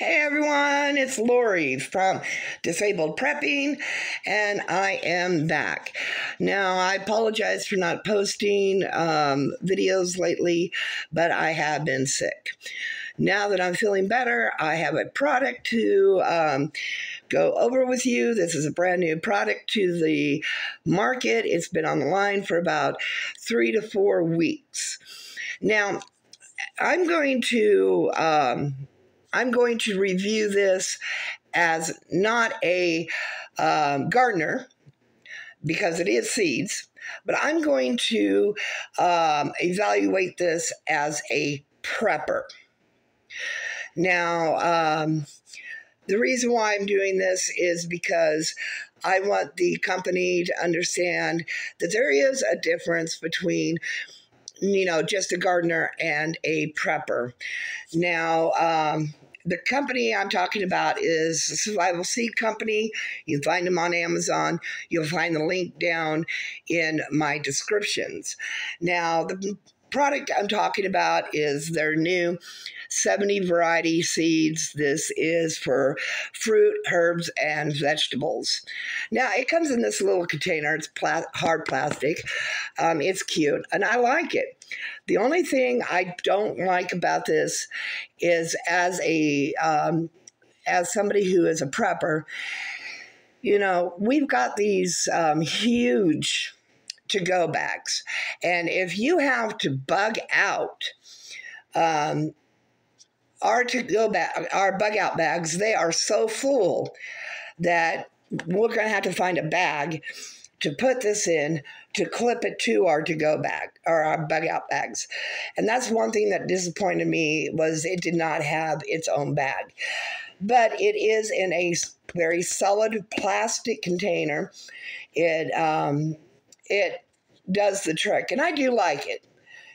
Hey everyone, it's Lori from Disabled Prepping, and I am back. Now, I apologize for not posting um, videos lately, but I have been sick. Now that I'm feeling better, I have a product to um, go over with you. This is a brand new product to the market. It's been on the line for about three to four weeks. Now, I'm going to um, I'm going to review this as not a um, gardener because it is seeds, but I'm going to um, evaluate this as a prepper. Now, um, the reason why I'm doing this is because I want the company to understand that there is a difference between you know, just a gardener and a prepper. Now, um, the company I'm talking about is Survival Seed Company. You find them on Amazon. You'll find the link down in my descriptions. Now, the product I'm talking about is their new 70 variety seeds. This is for fruit, herbs, and vegetables. Now, it comes in this little container. It's pla- hard plastic. Um, it's cute, and I like it. The only thing I don't like about this is as a um, as somebody who is a prepper, you know, we've got these um, huge to go bags. And if you have to bug out um, our to go bag, our bug out bags, they are so full that we're going to have to find a bag to put this in to clip it to our to go bag or our bug out bags. And that's one thing that disappointed me was it did not have its own bag. But it is in a very solid plastic container. It um, it does the trick, and I do like it.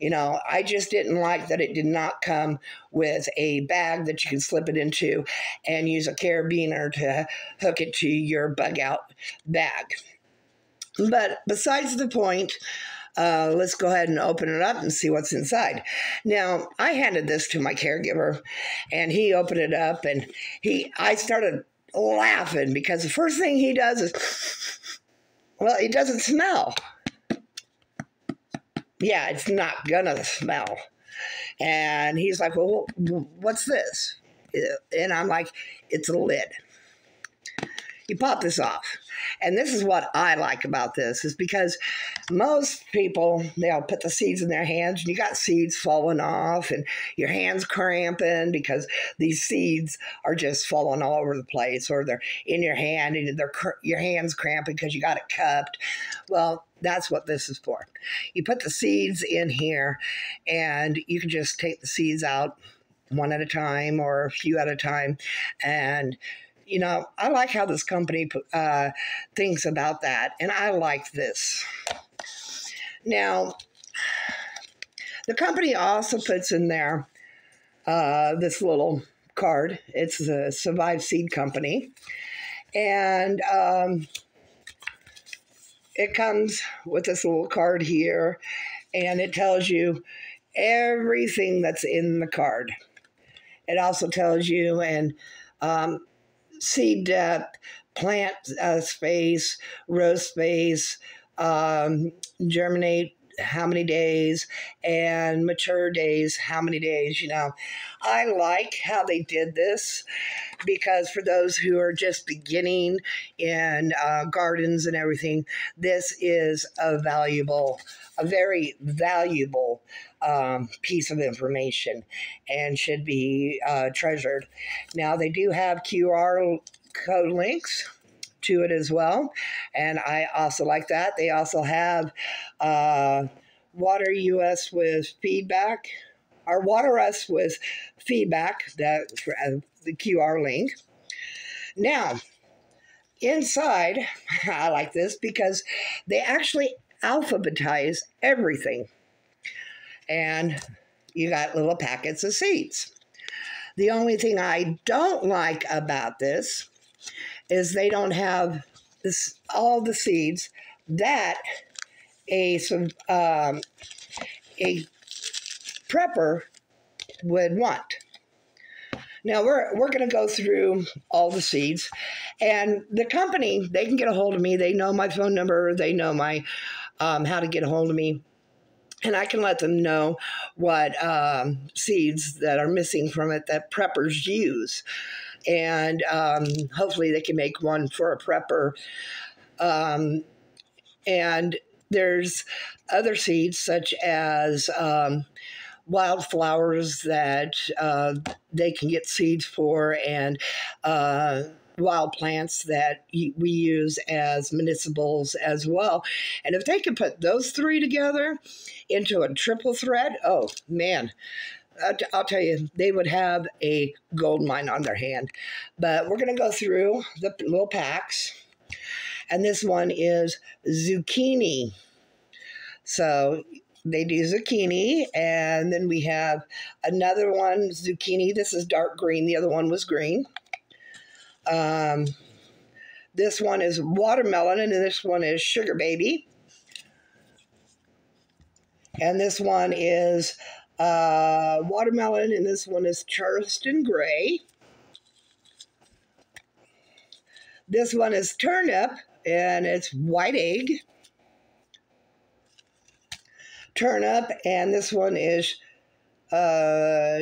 You know, I just didn't like that it did not come with a bag that you can slip it into and use a carabiner to hook it to your bug out bag. But besides the point, uh, let's go ahead and open it up and see what's inside. Now, I handed this to my caregiver, and he opened it up, and he, I started laughing because the first thing he does is, well, it doesn't smell yeah, it's not gonna smell. And he's like, well, what's this? Uh, and I'm like, it's a lid. You pop this off. And this is what I like about this is because most people they'll put the seeds in their hands and you got seeds falling off and your hands cramping because these seeds are just falling all over the place or they're in your hand and they're your hands cramping because you got it cupped. Well, that's what this is for. You put the seeds in here and you can just take the seeds out one at a time or a few at a time. And, you know, I like how this company uh, thinks about that. And I like this. Now, the company also puts in there uh, this little card. It's the Survive Seed Company. And, um, it comes with this little card here and it tells you everything that's in the card. It also tells you and um, seed depth, plant uh, space, row space, um, germinate how many days and mature days how many days you know. I like how they did this because for those who are just beginning in uh, gardens and everything this is a valuable a very valuable um, piece of information and should be uh, treasured now they do have qr code links to it as well. And I also like that. They also have uh, Water US with feedback, or Water Us with feedback, that uh, the QR link. Now, inside, I like this because they actually alphabetize everything. And you got little packets of seeds. The only thing I don't like about this is they don't have this, all the seeds that a um, a prepper would want. Now we're we're going to go through all the seeds, and the company they can get a hold of me. They know my phone number. They know my um, how to get a hold of me, and I can let them know what um, seeds that are missing from it that preppers use, and um, hopefully they can make one for a prepper. Um, and there's other seeds such as um, wildflowers that uh, they can get seeds for and uh, wild plants that we use as municipals as well. And if they could put those three together into a triple threat, oh man. I'll tell you, they would have a gold mine on their hand. But we're going to go through the little packs. And this one is zucchini. So they do zucchini, and then we have another one, zucchini. This is dark green. The other one was green. Um, this one is watermelon, and this one is sugar baby. And this one is uh, watermelon, and this one is Charleston gray. This one is turnip, and it's white egg turnip, and this one is uh,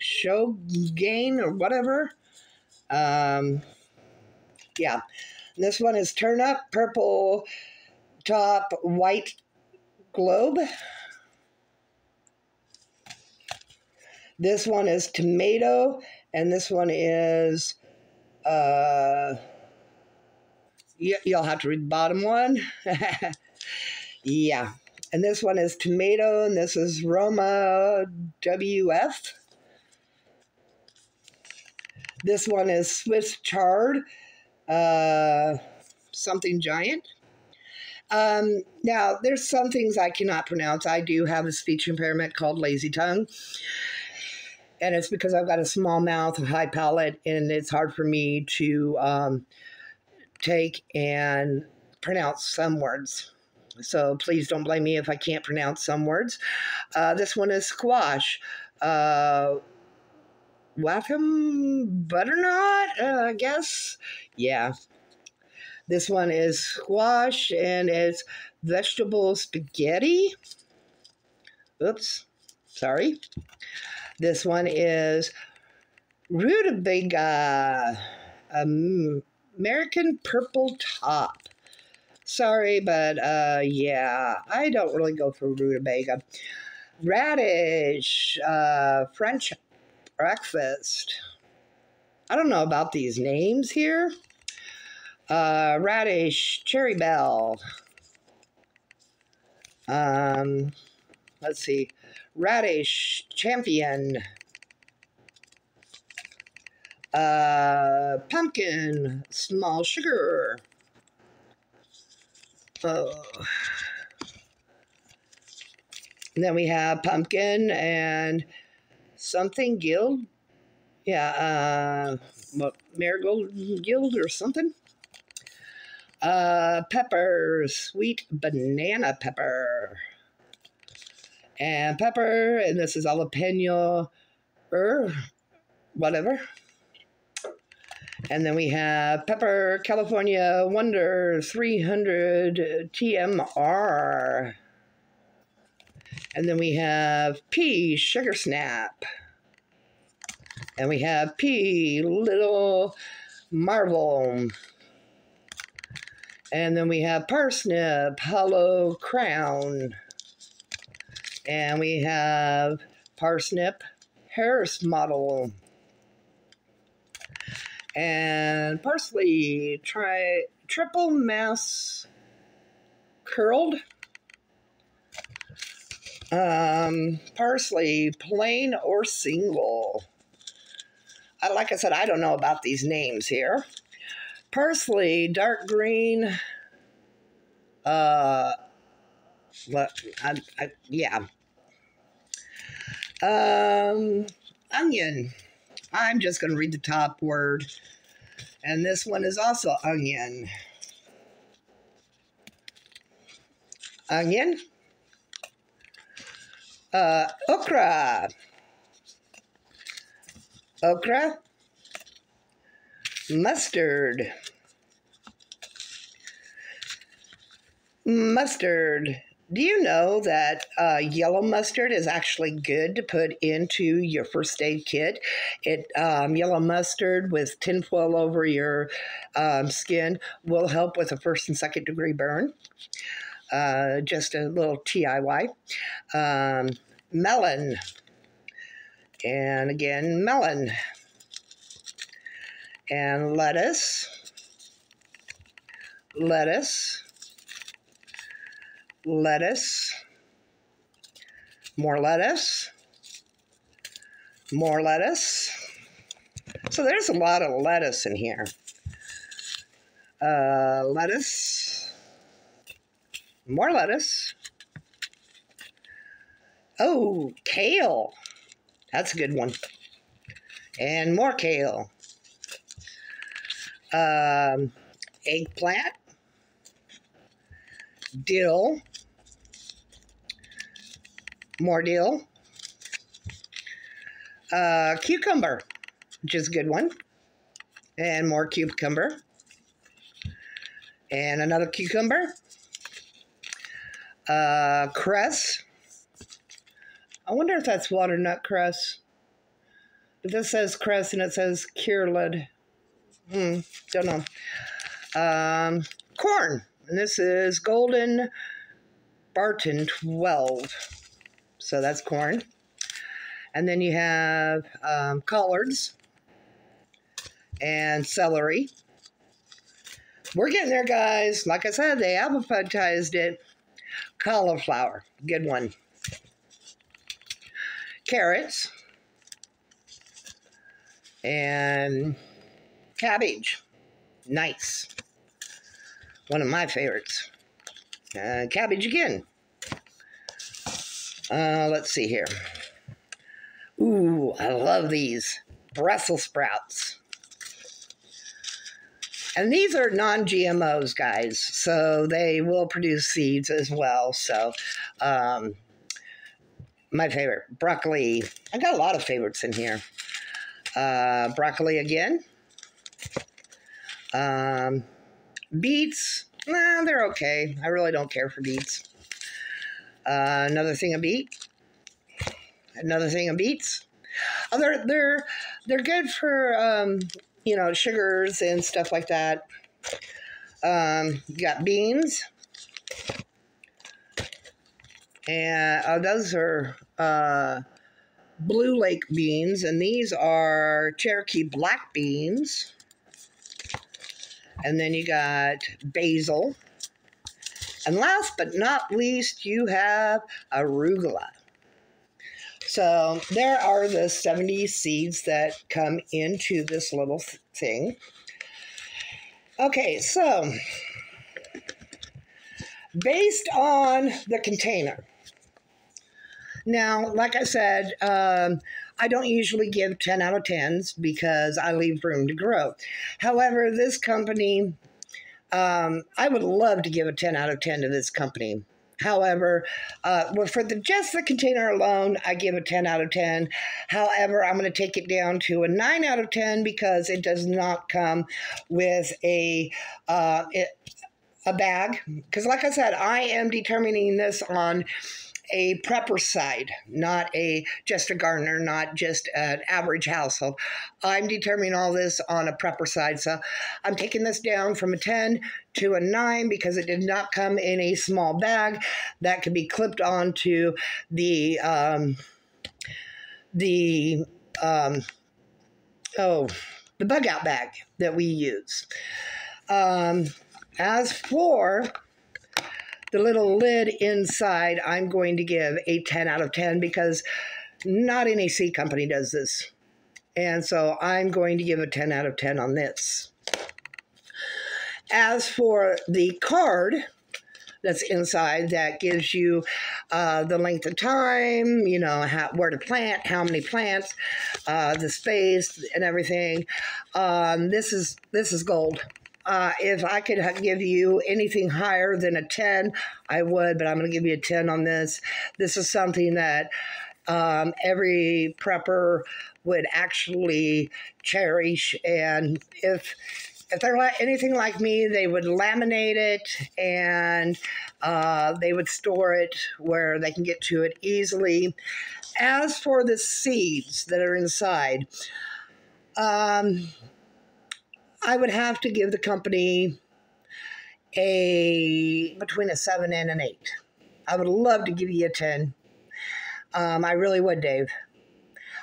Shogoin or whatever. Um, yeah, this one is turnip, purple top, white globe. This one is tomato, and this one is, uh, you'll have to read the bottom one. yeah. And this one is tomato, and this is Roma WF. This one is Swiss chard, uh, something giant. Um, now, there's some things I cannot pronounce. I do have a speech impairment called lazy tongue. And it's because I've got a small mouth, a high palate, and it's hard for me to um, take and pronounce some words. So please don't blame me if I can't pronounce some words. Uh, this one is squash. Uh, Waltham butternut, uh, I guess. Yeah. This one is squash and it's vegetable spaghetti. Oops, sorry. This one is rutabaga, um, American purple top. Sorry, but uh, yeah, I don't really go for rutabaga. Radish, uh, French breakfast. I don't know about these names here. Uh, radish, cherry bell. Um, let's see. Radish, champion. Uh, pumpkin, small sugar. Oh. And then we have pumpkin and something guild. Yeah, uh, what, marigold guild or something. Uh, pepper, sweet banana pepper. And pepper, and this is jalapeno, er, whatever. And then we have Pepper California Wonder 300 TMR. And then we have Pea Sugar Snap. And we have Pea Little Marvel. And then we have Parsnip Hollow Crown. And we have Parsnip Harris Model and parsley, try triple mass curled. Um, parsley, plain or single. I, like I said, I don't know about these names here. Parsley, dark green. Uh, what? I, I, yeah. Um, onion. I'm just going to read the top word. And this one is also onion. Onion. Uh, okra. okra, mustard, mustard. Do you know that uh, yellow mustard is actually good to put into your first aid kit? It um, yellow mustard with tinfoil over your um, skin will help with a first and second degree burn. Uh, just a little TIY. Um, melon, and again melon, and lettuce, lettuce. Lettuce, more lettuce, more lettuce. So there's a lot of lettuce in here. Uh, lettuce, more lettuce. Oh, kale. That's a good one. And more kale. Um, eggplant, dill, more dill. Uh, cucumber, which is a good one. And more cucumber. And another cucumber. Uh, cress. I wonder if that's water nut cress. But this says cress and it says curelid. Hmm, don't know. Um, corn. And this is golden Barton 12. So that's corn. And then you have um, collards and celery. We're getting there, guys. Like I said, they alphabetized it. Cauliflower, good one. Carrots and cabbage, nice. One of my favorites. Uh, cabbage again. Uh, let's see here. Ooh, I love these Brussels sprouts. And these are non GMOs, guys, so they will produce seeds as well. So, um, my favorite broccoli. I got a lot of favorites in here. Uh, broccoli again. Um, beets. Nah, they're okay. I really don't care for beets. Uh, another thing of beet. Another thing of beets. Oh, they're they're they're good for um, you know sugars and stuff like that. Um, you got beans, and uh, those are uh, Blue Lake beans, and these are Cherokee black beans. And then you got basil. And last but not least, you have arugula. So there are the 70 seeds that come into this little thing. Okay, so based on the container. Now, like I said, um, I don't usually give 10 out of 10s because I leave room to grow. However, this company um, I would love to give a 10 out of 10 to this company. However, uh, well, for the just the container alone, I give a 10 out of 10. However, I'm going to take it down to a 9 out of 10 because it does not come with a uh, it, a bag. Because, like I said, I am determining this on a prepper side, not a just a gardener, not just an average household. I'm determining all this on a prepper side. So I'm taking this down from a 10 to a 9 because it did not come in a small bag that could be clipped onto the um, the um, oh the bug out bag that we use. Um, as for the little lid inside, I'm going to give a 10 out of 10 because not any seed company does this. And so I'm going to give a 10 out of 10 on this. As for the card that's inside, that gives you uh, the length of time, you know, how, where to plant, how many plants, uh, the space, and everything. Um, this is this is gold. Uh, if I could give you anything higher than a 10, I would, but I'm going to give you a 10 on this. This is something that um, every prepper would actually cherish. And if if they're like anything like me, they would laminate it and uh, they would store it where they can get to it easily. As for the seeds that are inside, um, I would have to give the company a between a seven and an eight. I would love to give you a ten. Um, I really would, Dave.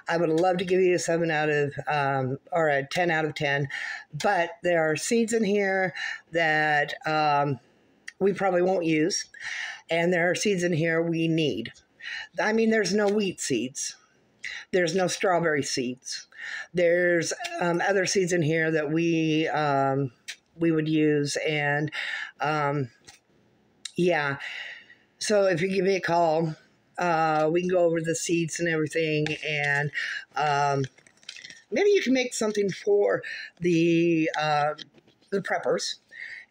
I would love to give you a seven out of um, or a ten out of ten, but there are seeds in here that um, we probably won't use, and there are seeds in here we need. I mean, there's no wheat seeds. There's no strawberry seeds. There's um, other seeds in here that we um, we would use, and um, yeah. So if you give me a call, uh, we can go over the seeds and everything, and um, maybe you can make something for the uh, the preppers,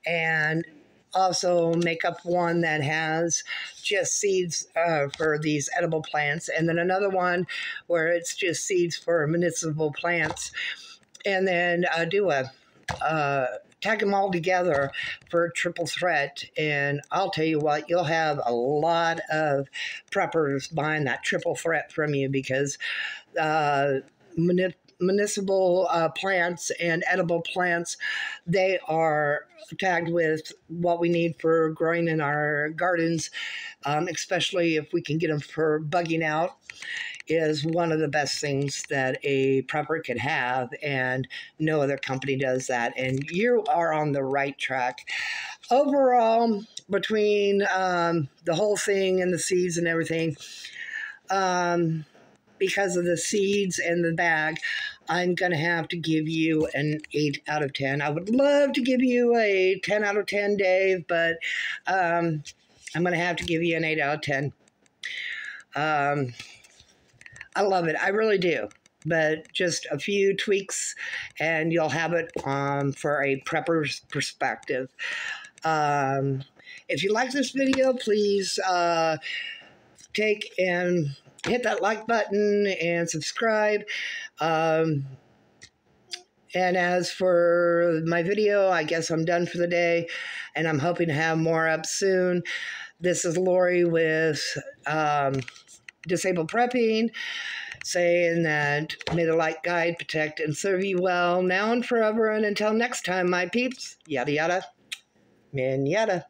and also make up one that has just seeds uh, for these edible plants, and then another one where it's just seeds for medicinal plants, and then uh, do a uh, tag them all together for a triple threat. And I'll tell you what, you'll have a lot of preppers buying that triple threat from you because uh, municipal uh, plants and edible plants, they are tagged with what we need for growing in our gardens, um, especially if we can get them for bugging out is one of the best things that a prepper can have, and no other company does that. And you are on the right track. Overall, between um, the whole thing and the seeds and everything, um, because of the seeds and the bag, I'm going to have to give you an 8 out of 10. I would love to give you a 10 out of 10, Dave, but um, I'm going to have to give you an 8 out of 10. Um, I love it. I really do. But just a few tweaks, and you'll have it um, for a prepper's perspective. Um, if you like this video, please uh, take and hit that like button and subscribe. Um, and as for my video, I guess I'm done for the day, and I'm hoping to have more up soon. This is Lori with um, Disabled Prepping, saying that may the light guide, protect, and serve you well now and forever. And until next time, my peeps, yada yada, man yada.